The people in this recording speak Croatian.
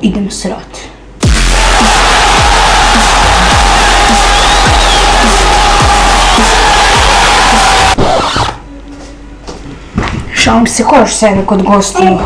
idem srat. Šalim se, ko još sede kod gostiju?